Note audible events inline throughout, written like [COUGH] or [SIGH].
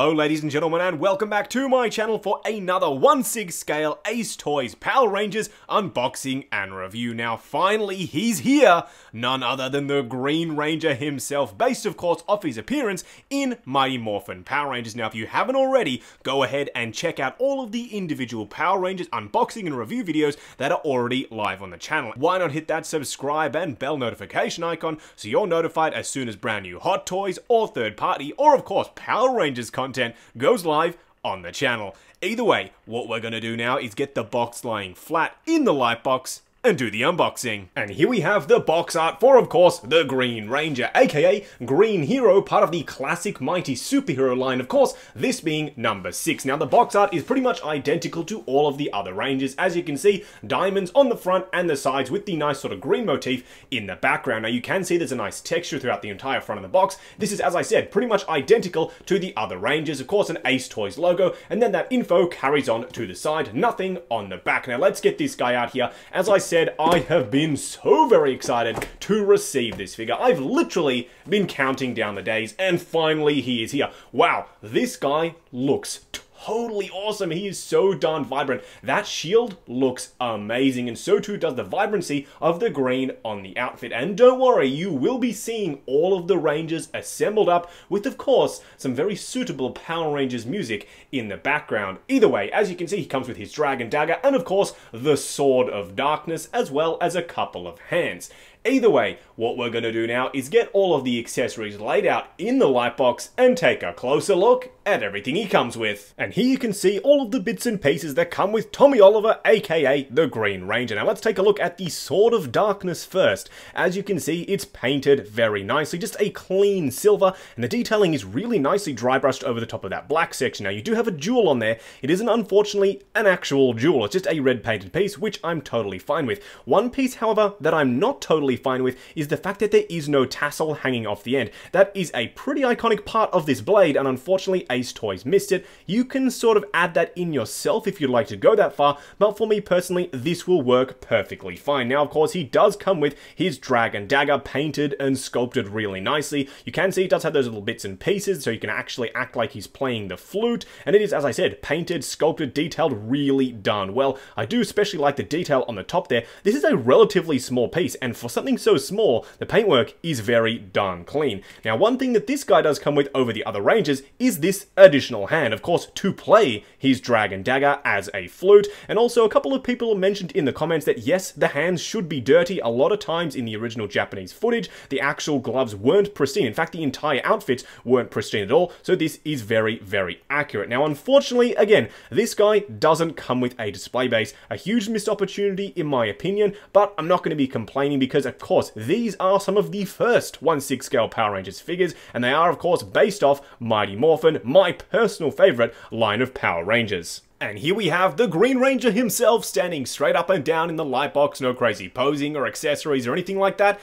Hello ladies and gentlemen and welcome back to my channel for another 1 sig scale Ace Toyz Power Rangers unboxing and review. Now finally he's here, none other than the Green Ranger himself, based of course off his appearance in Mighty Morphin Power Rangers. Now if you haven't already, go ahead and check out all of the individual Power Rangers unboxing and review videos that are already live on the channel. Why not hit that subscribe and bell notification icon so you're notified as soon as brand new Hot Toys or third party or of course Power Rangers content goes live on the channel. Either way, what we're going to do now is get the box lying flat in the light box and do the unboxing. And here we have the box art for, of course, the Green Ranger, aka Green Hero, part of the classic Mighty Superhero line, of course, this being number 6. Now, the box art is pretty much identical to all of the other Rangers. As you can see, diamonds on the front and the sides with the nice sort of green motif in the background. Now, you can see there's a nice texture throughout the entire front of the box. This is, as I said, pretty much identical to the other Rangers. Of course, an Ace Toyz logo, and then that info carries on to the side, nothing on the back. Now, let's get this guy out here. As I said, I have been so very excited to receive this figure. I've literally been counting down the days, and finally he is here. Wow, this guy looks totally awesome. He is so darn vibrant. That shield looks amazing, and so too does the vibrancy of the green on the outfit. And don't worry, you will be seeing all of the Rangers assembled up with, of course, some very suitable Power Rangers music in the background. Either way, as you can see, he comes with his dragon dagger and, of course, the Sword of Darkness, as well as a couple of hands. Either way, what we're going to do now is get all of the accessories laid out in the lightbox and take a closer look at everything he comes with. And here you can see all of the bits and pieces that come with Tommy Oliver, aka the Green Ranger. Now let's take a look at the Sword of Darkness first. As you can see, it's painted very nicely, just a clean silver, and the detailing is really nicely dry brushed over the top of that black section. Now you do have a jewel on there. It isn't unfortunately an actual jewel, it's just a red painted piece, which I'm totally fine with. One piece, however, that I'm not totally fine with is the fact that there is no tassel hanging off the end. That is a pretty iconic part of this blade, and unfortunately Ace Toyz missed it. You can sort of add that in yourself if you'd like to go that far, but for me personally, this will work perfectly fine. Now, of course, he does come with his Dragon Dagger painted and sculpted really nicely. You can see it does have those little bits and pieces, so you can actually act like he's playing the flute, and it is, as I said, painted, sculpted, detailed, really done well. I do especially like the detail on the top there. This is a relatively small piece, and for something so small, the paintwork is very darn clean. Now, one thing that this guy does come with over the other Rangers is this additional hand, of course, to play his Dragon Dagger as a flute, and also a couple of people mentioned in the comments that yes, the hands should be dirty. A lot of times in the original Japanese footage, the actual gloves weren't pristine. In fact, the entire outfits weren't pristine at all, so this is very, very accurate. Now, unfortunately, again, this guy doesn't come with a display base. A huge missed opportunity, in my opinion, but I'm not going to be complaining because of course, these are some of the first 1-6 scale Power Rangers figures, and they are, of course, based off Mighty Morphin, my personal favourite line of Power Rangers. And here we have the Green Ranger himself standing straight up and down in the light box, no crazy posing or accessories or anything like that.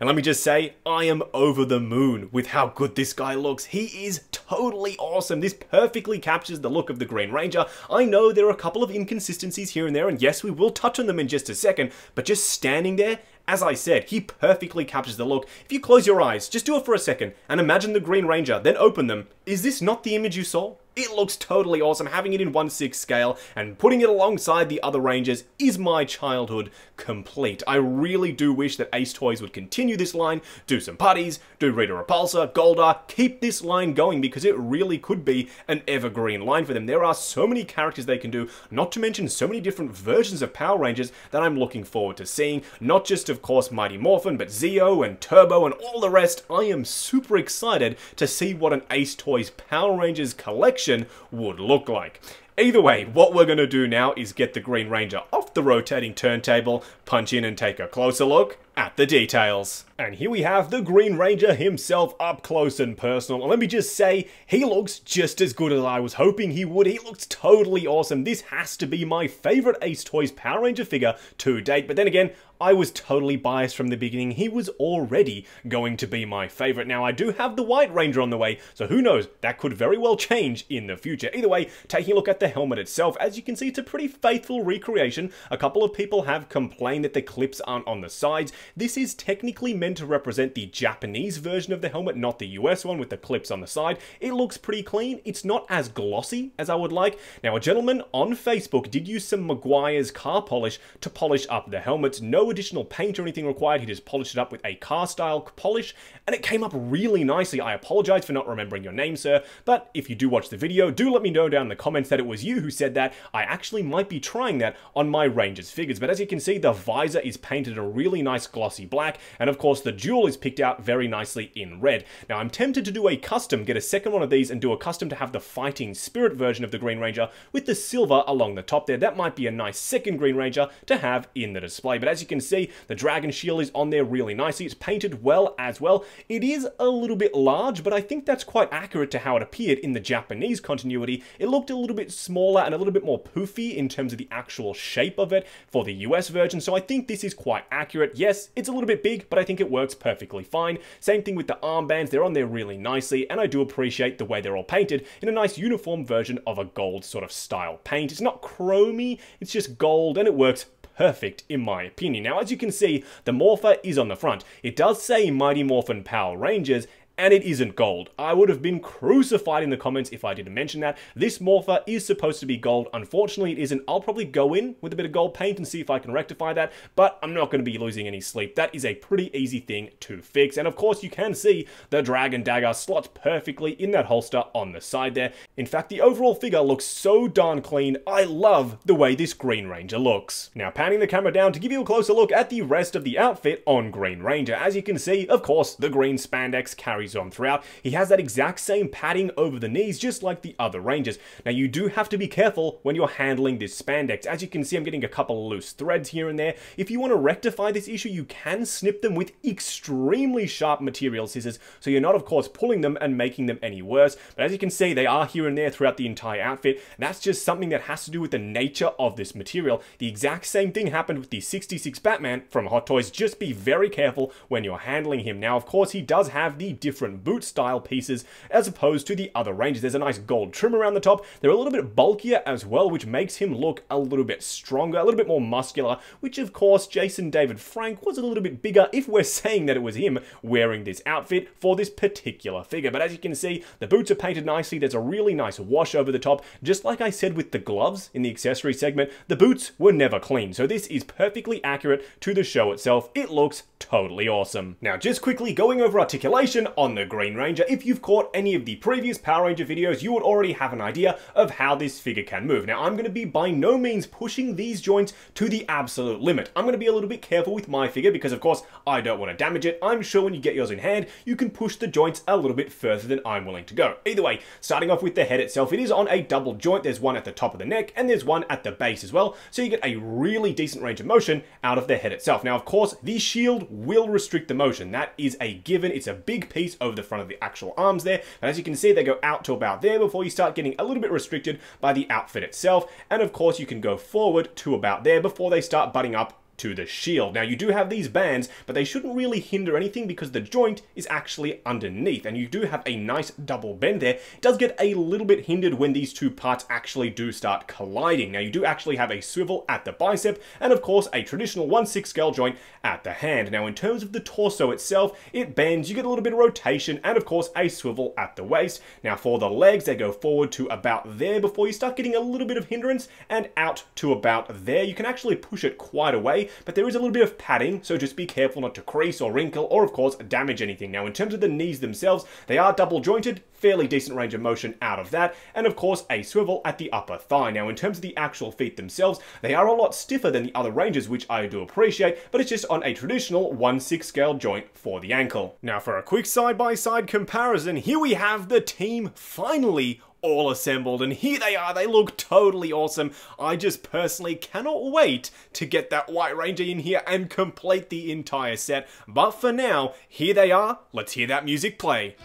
And let me just say, I am over the moon with how good this guy looks. He is totally awesome. This perfectly captures the look of the Green Ranger. I know there are a couple of inconsistencies here and there, and yes, we will touch on them in just a second, but just standing there as I said, he perfectly captures the look. If you close your eyes, just do it for a second, and imagine the Green Ranger, then open them. Is this not the image you saw? It looks totally awesome. Having it in 1-6 scale and putting it alongside the other Rangers is my childhood complete. I really do wish that Ace Toyz would continue this line, do some putties, do Rita Repulsa, Goldar, keep this line going because it really could be an evergreen line for them. There are so many characters they can do, not to mention so many different versions of Power Rangers that I'm looking forward to seeing. Not just, of course, Mighty Morphin, but Zeo and Turbo and all the rest. I am super excited to see what an Ace Toyz Power Rangers collection would look like. Either way, what we're going to do now is get the Green Ranger off the rotating turntable, punch in and take a closer look at the details. And here we have the Green Ranger himself up close and personal. And let me just say, he looks just as good as I was hoping he would. He looks totally awesome. This has to be my favorite Ace Toyz Power Ranger figure to date. But then again, I was totally biased from the beginning. He was already going to be my favorite. Now, I do have the White Ranger on the way, so who knows, that could very well change in the future. Either way, taking a look at the the helmet itself, as you can see, it's a pretty faithful recreation. A couple of people have complained that the clips aren't on the sides. This is technically meant to represent the Japanese version of the helmet, not the US one with the clips on the side. It looks pretty clean. It's not as glossy as I would like. Now, a gentleman on Facebook did use some Meguiar's car polish to polish up the helmets. No additional paint or anything required. He just polished it up with a car style polish and it came up really nicely. I apologize for not remembering your name, sir, but if you do watch the video, do let me know down in the comments that it was you who said that. I actually might be trying that on my Rangers figures, but as you can see, the visor is painted a really nice glossy black, and of course the jewel is picked out very nicely in red. Now I'm tempted to do a custom, get a second one of these and do a custom to have the Fighting Spirit version of the Green Ranger with the silver along the top there. That might be a nice second Green Ranger to have in the display, but as you can see, the Dragon Shield is on there really nicely. It's painted well as well. It is a little bit large, but I think that's quite accurate to how it appeared in the Japanese continuity. It looked a little bit smaller and a little bit more poofy in terms of the actual shape of it for the US version, so I think this is quite accurate. Yes, it's a little bit big, but I think it works perfectly fine. Same thing with the armbands, they're on there really nicely, and I do appreciate the way they're all painted in a nice uniform version of a gold sort of style paint. It's not chromy, it's just gold, and it works perfect in my opinion. Now, as you can see, the Morpher is on the front. It does say Mighty Morphin Power Rangers, and it isn't gold. I would have been crucified in the comments if I didn't mention that. This Morpher is supposed to be gold. Unfortunately, it isn't. I'll probably go in with a bit of gold paint and see if I can rectify that, but I'm not going to be losing any sleep. That is a pretty easy thing to fix. And of course, you can see the Dragon Dagger slots perfectly in that holster on the side there. In fact, the overall figure looks so darn clean. I love the way this Green Ranger looks. Now, panning the camera down to give you a closer look at the rest of the outfit on Green Ranger. As you can see, of course, the green spandex carries carries on throughout. He has that exact same padding over the knees, just like the other Rangers. Now, you do have to be careful when you're handling this spandex. As you can see, I'm getting a couple loose threads here and there. If you want to rectify this issue, you can snip them with extremely sharp material scissors, so you're not, of course, pulling them and making them any worse. But as you can see, they are here and there throughout the entire outfit. That's just something that has to do with the nature of this material. The exact same thing happened with the 66 Batman from Hot Toys. Just be very careful when you're handling him. Now, of course, he does have the different different boot style pieces as opposed to the other Rangers. There's a nice gold trim around the top. They're a little bit bulkier as well, which makes him look a little bit stronger, a little bit more muscular, which of course Jason David Frank was a little bit bigger if we're saying that it was him wearing this outfit for this particular figure. But as you can see, the boots are painted nicely. There's a really nice wash over the top. Just like I said with the gloves in the accessory segment, the boots were never clean. So this is perfectly accurate to the show itself. It looks totally awesome. Now, just quickly going over articulation on on the Green Ranger. If you've caught any of the previous Power Ranger videos, you would already have an idea of how this figure can move. Now, I'm going to be by no means pushing these joints to the absolute limit. I'm going to be a little bit careful with my figure because, of course, I don't want to damage it. I'm sure when you get yours in hand, you can push the joints a little bit further than I'm willing to go. Either way, starting off with the head itself, it is on a double joint. There's one at the top of the neck and there's one at the base as well. So you get a really decent range of motion out of the head itself. Now, of course, the shield will restrict the motion. That is a given. It's a big piece over the front of the actual arms there. And as you can see, they go out to about there before you start getting a little bit restricted by the outfit itself. And of course, you can go forward to about there before they start butting up to the shield. Now you do have these bands, but they shouldn't really hinder anything because the joint is actually underneath and you do have a nice double bend there. It does get a little bit hindered when these two parts actually do start colliding. Now you do actually have a swivel at the bicep and of course a traditional 1-6 scale joint at the hand. Now in terms of the torso itself, it bends, you get a little bit of rotation and of course a swivel at the waist. Now for the legs, they go forward to about there before you start getting a little bit of hindrance and out to about there. You can actually push it quite a but there is a little bit of padding, so just be careful not to crease or wrinkle or of course damage anything. Now in terms of the knees themselves, they are double jointed, fairly decent range of motion out of that, and of course a swivel at the upper thigh. Now in terms of the actual feet themselves, they are a lot stiffer than the other Rangers, which I do appreciate, but it's just on a traditional 1-6 scale joint for the ankle. Now for a quick side-by-side -side comparison, here we have the team finally all assembled and here they are. They look totally awesome. I just personally cannot wait to get that white ranger in here and complete the entire set. But for now here they are. Let's hear that music play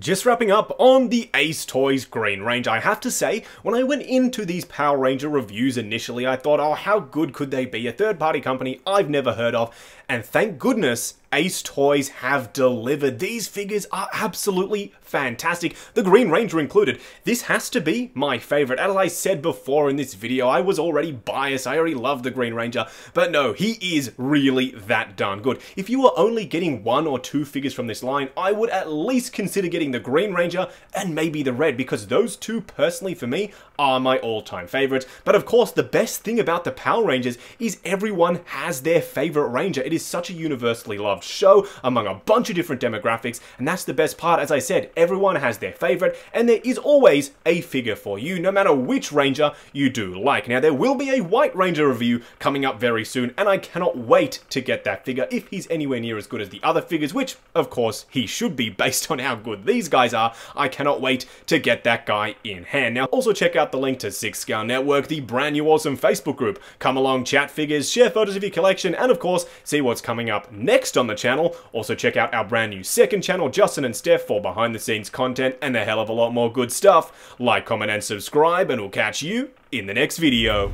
just wrapping up on the Ace Toyz Green Ranger, I have to say, when I went into these Power Ranger reviews initially, I thought, oh, how good could they be? A third party company I've never heard of. And thank goodness Ace Toyz have delivered. These figures are absolutely fantastic, the Green Ranger included. This has to be my favorite. As I said before in this video, I was already biased, I already love the Green Ranger, but no, he is really that darn good. If you were only getting one or two figures from this line, I would at least consider getting the Green Ranger and maybe the Red, because those two, personally for me, are my all-time favorites. But of course, the best thing about the Power Rangers is everyone has their favorite Ranger. It is such a universally loved show among a bunch of different demographics, and that's the best part. As I said, everyone has their favorite, and there is always a figure for you, no matter which Ranger you do like. Now, there will be a White Ranger review coming up very soon, and I cannot wait to get that figure if he's anywhere near as good as the other figures, which, of course, he should be [LAUGHS] based on how good these guys are. I cannot wait to get that guy in hand. Now, also check out the link to Six Scale Network, the brand new awesome Facebook group. Come along, chat figures, share photos of your collection, and of course, see what's coming up next on the channel. Also check out our brand new second channel, Justin and Steph, for behind the scenes content and a hell of a lot more good stuff. Like, comment, and subscribe, and we'll catch you in the next video.